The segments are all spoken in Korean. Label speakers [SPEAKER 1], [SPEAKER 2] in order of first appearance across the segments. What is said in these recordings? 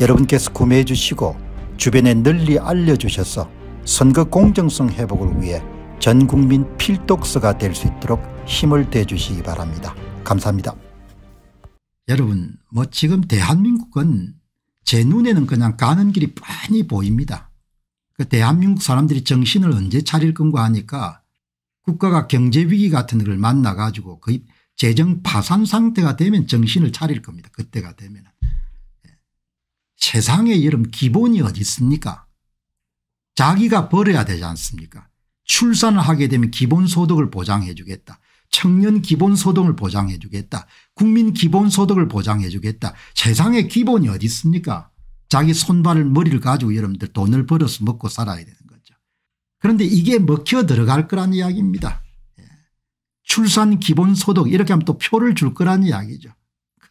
[SPEAKER 1] 여러분께서 구매해 주시고 주변에 널리 알려주셔서 선거 공정성 회복을 위해 전 국민 필독서가 될 수 있도록 힘을 대주시기 바랍니다. 감사합니다. 여러분 뭐 지금 대한민국은 제 눈에는 그냥 가는 길이 뻔히 보입니다. 그 대한민국 사람들이 정신을 언제 차릴 건가 하니까 국가가 경제위기 같은 걸 만나 가지고 거의 재정 파산 상태가 되면 정신을 차릴 겁니다. 그때가 되면. 세상에 여러분 기본이 어디 있습니까 자기가 벌어야 되지 않습니까 출산을 하게 되면 기본소득을 보장해 주겠다. 청년 기본소득을 보장해 주겠다. 국민 기본소득을 보장해 주겠다. 세상에 기본이 어디 있습니까 자기 손발을 머리를 가지고 여러분들 돈을 벌어서 먹고 살아야 되는 거죠. 그런데 이게 먹혀 들어갈 거란 이야기입니다. 예. 출산 기본소득 이렇게 하면 또 표를 줄 거란 이야기죠.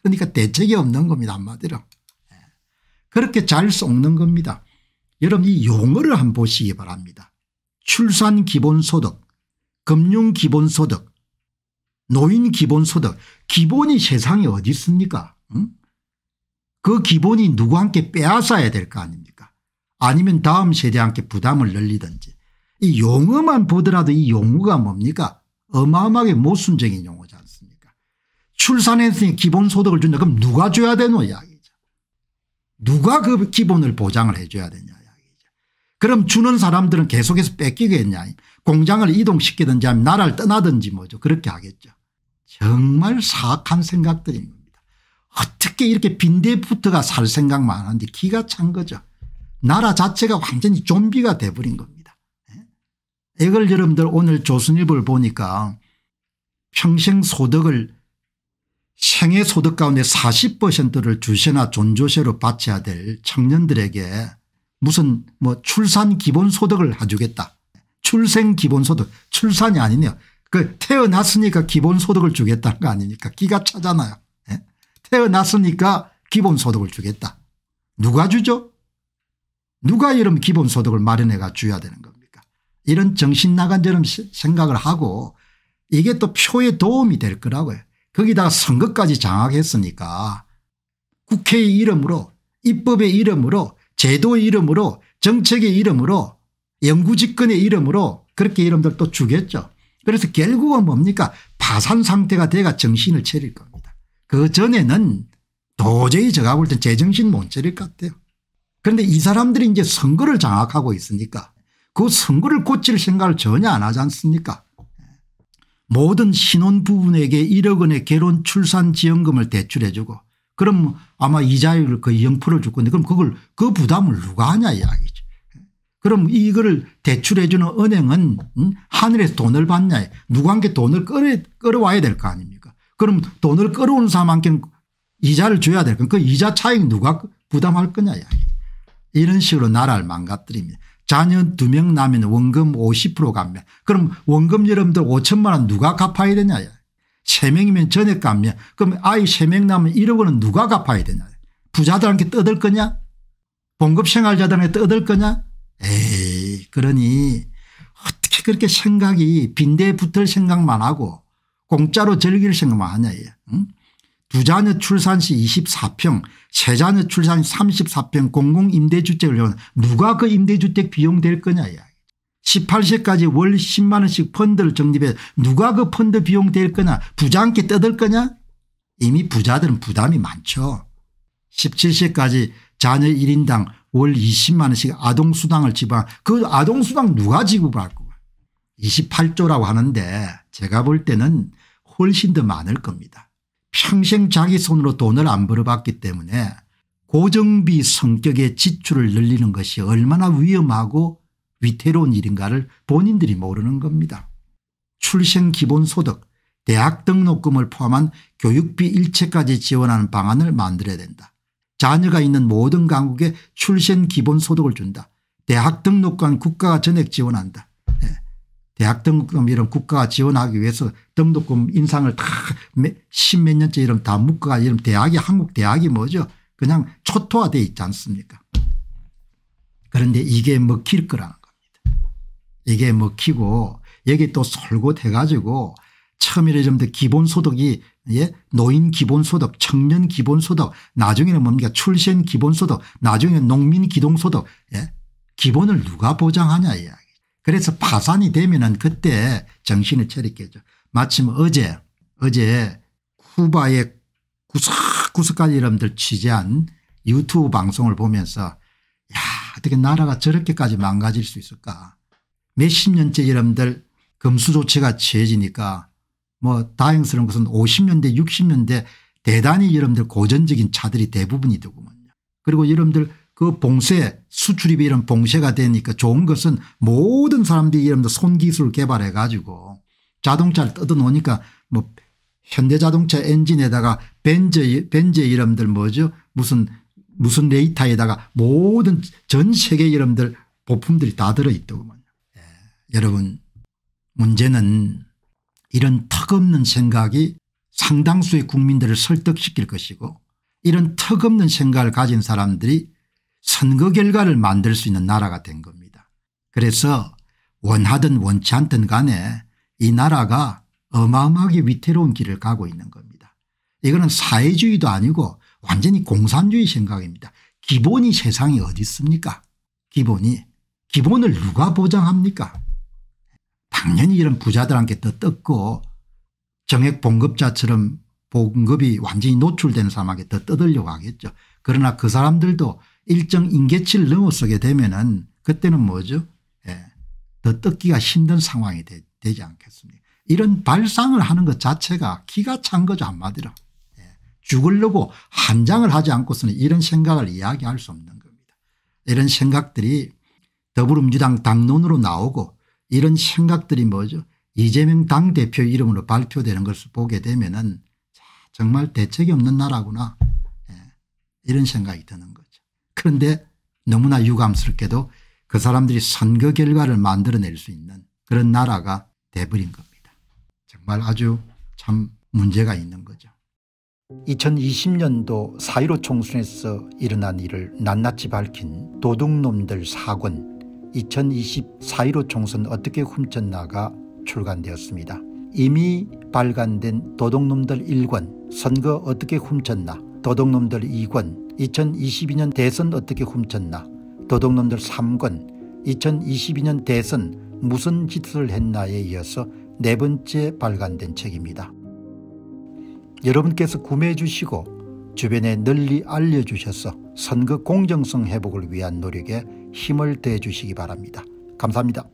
[SPEAKER 1] 그러니까 대책이 없는 겁니다 한마디로. 그렇게 잘 썩는 겁니다. 여러분 이 용어를 한번 보시기 바랍니다. 출산 기본소득, 금융 기본소득, 노인 기본소득 기본이 세상에 어디 있습니까? 응? 그 기본이 누구한테 빼앗아야 될 거 아닙니까? 아니면 다음 세대한테 부담을 늘리든지. 이 용어만 보더라도 이 용어가 뭡니까? 어마어마하게 모순적인 용어지 않습니까? 출산했으니 기본소득을 준다. 그럼 누가 줘야 되노 이야기 누가 그 기본을 보장을 해 줘야 되냐. 그럼 주는 사람들은 계속해서 뺏기겠냐 공장을 이동시키든지 하면 나라를 떠나든지 뭐죠 그렇게 하겠죠. 정말 사악한 생각들인 겁니다. 어떻게 이렇게 빈대부터가 살 생각만 하는데 기가 찬 거죠. 나라 자체가 완전히 좀비가 돼버린 겁니다. 예? 이걸 여러분들 오늘 조선일보를 보니까 평생 소득을 생애 소득 가운데 40%를 주세나 존조세로 바쳐야 될 청년들에게 무슨 뭐 출산 기본소득을 해주겠다. 출생 기본소득 출산이 아니네요. 그 태어났으니까 기본소득을 주겠다는 거 아닙니까 기가 차잖아요. 예? 태어났으니까 기본소득을 주겠다. 누가 주죠 누가 이런 기본소득을 마련해가 줘야 되는 겁니까 이런 정신 나간 저런 생각을 하고 이게 또 표에 도움이 될 거라고요. 거기다가 선거까지 장악했으니까 국회의 이름으로 입법의 이름으로 제도의 이름으로 정책의 이름으로 영구집권의 이름으로 그렇게 이름들 또 주겠죠. 그래서 결국은 뭡니까 파산 상태가 돼가 정신을 차릴 겁니다. 그 전에는 도저히 제가 볼 땐 제정신 못 차릴 것 같아요. 그런데 이 사람들이 이제 선거를 장악하고 있으니까 그 선거를 고칠 생각을 전혀 안 하지 않습니까 모든 신혼부부에게 1억 원의 결혼 출산 지원금을 대출해 주고 그럼 아마 이자율을 거의 0%를 줄 건데 그럼 그걸 그 부담을 누가 하냐 이야기죠. 그럼 이거를 대출해 주는 은행은 하늘에서 돈을 받냐 누구한테 돈을 끌어, 끌어와야 될 거 아닙니까 그럼 돈을 끌어오는 사람한테는 이자를 줘야 될거그 이자 차익 누가 부담할 거냐 이야기 이런 식으로 나라를 망가뜨립니다. 자녀 두명 나면 원금 50% 갚면 그럼 원금 여러분들 5천만 원 누가 갚아야 되냐? 3명이면 전액 갚면 그럼 아이 3명 나면 1억 원은 누가 갚아야 되냐? 부자들한테 떠들 거냐? 봉급생활자들한테 떠들 거냐? 에이 그러니 어떻게 그렇게 생각이 빈대에 붙을 생각만 하고 공짜로 즐길 생각만 하냐 응? 두 자녀 출산 시 24평 세 자녀 출산 시 34평 공공임대주택을 용 누가 그 임대주택 비용 될 거냐 18세까지 월 10만 원씩 펀드를 적립해 누가 그 펀드 비용 될 거냐 부자한테 떠들 거냐 이미 부자들은 부담이 많죠. 17세까지 자녀 1인당 월 20만 원씩 아동수당을 지불한 그 아동수당 누가 지급할 거고 28조라고 하는데 제가 볼 때는 훨씬 더 많을 겁니다. 평생 자기 손으로 돈을 안 벌어봤기 때문에 고정비 성격의 지출을 늘리는 것이 얼마나 위험하고 위태로운 일인가를 본인들이 모르는 겁니다. 출생 기본소득 대학 등록금을 포함한 교육비 일체까지 지원하는 방안을 만들어야 된다. 자녀가 있는 모든 강국에 출생 기본소득을 준다. 대학 등록관 국가가 전액 지원한다. 예. 대학 등록금 이런 국가가 지원하기 위해서 등록금 인상을 다 십몇 년째 이런 다 묶어가 이런 대학이 한국 대학이 뭐죠 그냥 초토화되어 있지 않습니까 그런데 이게 먹힐 거라는 겁니다. 이게 먹히고 여기 또 솔곳해 가지고 처음에 좀더 기본소득이 예? 노인 기본소득 청년 기본소득 나중에는 뭡니까 출생 기본소득 나중에는 농민 기동소득 예? 기본을 누가 보장하냐 이야기 그래서 파산이 되면은 그때 정신을 차리겠죠 마침 어제 어제 쿠바의 구석구석까지 여러분들 취재한 유튜브 방송을 보면서 야 어떻게 나라가 저렇게까지 망가질 수 있을까 몇십 년째 여러분들 금수 조치가 취해지니까 뭐 다행스러운 것은 50년대 60년대 대단히 여러분들 고전적인 차들이 대부분이 되고만요. 그리고 여러분들 그 봉쇄 수출입이 이런 봉쇄가 되니까 좋은 것은 모든 사람들이 여러분들 손기술을 개발해 가지고 자동차를 뜯어 놓으니까 뭐 현대자동차 엔진에다가 벤저 벤저 여러분들 뭐죠 무슨 무슨 레이타에다가 모든 전 세계 여러분들 부품들이 다 들어있더구만요. 예. 여러분 문제는 이런 턱없는 생각이 상당수의 국민들을 설득시킬 것이고 이런 턱없는 생각을 가진 사람들이 선거 결과를 만들 수 있는 나라가 된 겁니다. 그래서 원하든 원치 않든 간에 이 나라가 어마어마하게 위태로운 길을 가고 있는 겁니다. 이거는 사회주의도 아니고 완전히 공산주의 생각입니다. 기본이 세상에 어디 있습니까 기본이 기본을 누가 보장합니까 당연히 이런 부자들한테 더 뜯고 정액 봉급자처럼 봉급이 완전히 노출되는 사람에게 더 뜯으려고 하겠죠. 그러나 그 사람들도 일정 인계치를 넘어서게 되면 그때는 뭐죠 예. 더 뜯기가 힘든 상황이 되, 지 않겠습니까 이런 발상을 하는 것 자체가 기가 찬 거죠 한마디로. 예. 죽으려고 한 장을 하지 않고서는 이런 생각을 이야기할 수 없는 겁니다. 이런 생각들이 더불어민주당 당론으로 나오고 이런 생각들이 뭐죠 이재명 당대표 이름으로 발표되는 것을 보게 되면 정말 대책이 없는 나라구나 예. 이런 생각이 드는 거죠. 그런데 너무나 유감스럽게도 그 사람들이 선거 결과를 만들어낼 수 있는 그런 나라가 돼버린 겁니다. 정말 아주 참 문제가 있는 거죠. 2020년도 4.15 총선에서 일어난 일을 낱낱이 밝힌 도둑놈들 사권 2024.15 총선 어떻게 훔쳤나가 출간되었습니다. 이미 발간된 도둑놈들 1권 선거 어떻게 훔쳤나 도둑놈들 2권 2022년 대선 어떻게 훔쳤나 도둑놈들 3권 2022년 대선 무슨 짓을 했나에 이어서 네 번째 발간된 책입니다. 여러분께서 구매해 주시고 주변에 널리 알려주셔서 선거 공정성 회복을 위한 노력에 힘을 더해 주시기 바랍니다. 감사합니다.